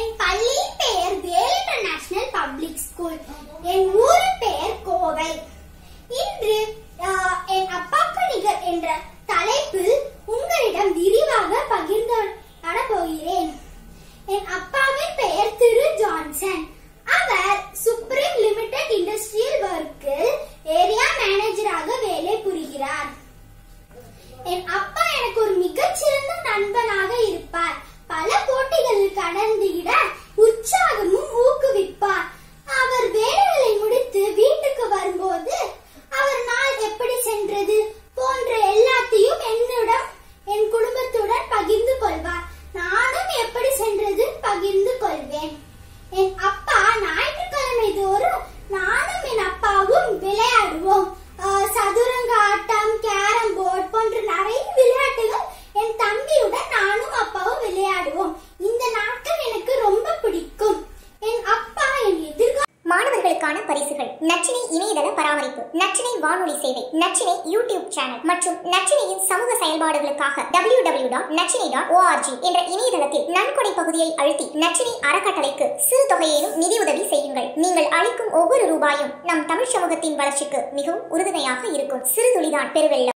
என் பள்ளியின் பெயர் Vel international public school. என் ஊரின் பெயர் கோவை. இன்று என் அப்பா பணிகள் என்ற தலைப்பில் உங்களிடம் விரிவாக பகிர்ந்து போகிறேன் என் அப்பாவின் பெயர் திரு ஜான்சன். அவர் சுப்ரீம் லிமிடெட் இண்டஸ்ட்ரியல் ஒர்க்கில் ஏரியா மேனேஜராக வேலை புரிகிறார். என் அப்பா எனக்கு ஒரு மிகச்சிறந்த நண்பனாக இருப்பார். பல போட்டிகளில் உற்சாகமும் ஊக்குவிப்பார். அவர் வேலைகளை முடித்து வீட்டுக்கு வரும்போது அவர் நாள் எப்படி சென்றது? போன்ற எல்லாத்தையும் என்னிடம் என் குடும்பத்துடன் பகிர்ந்து கொள்வார். நானும் எப்படி சென்றது? பகிர்ந்து கொள்வேன். பரிசுகள். நச்சினை இணையதள பராமரிப்பு நச்சினை வானொலி சேவை நச்சினை யூடியூப் சேனல் மற்றும் நச்சினையின் சமூக செயல்பாடுகளுக்காக W W dot Nachinai dot ORG என்ற இணையதளத்தில் நன்கொடை பகுதியை அழுத்தி நச்சினை அறக்கட்டளைக்கு சிறு தொகையேனும் நிதியுதவி செய்யுங்கள். நீங்கள் அளிக்கும் ஒவ்வொரு ரூபாயும் நம் தமிழ் சமூகத்தின் வளர்ச்சிக்கு மிகவும் உறுதுணையாக இருக்கும். சிறு துளிதான் பெருவெள்ளம்.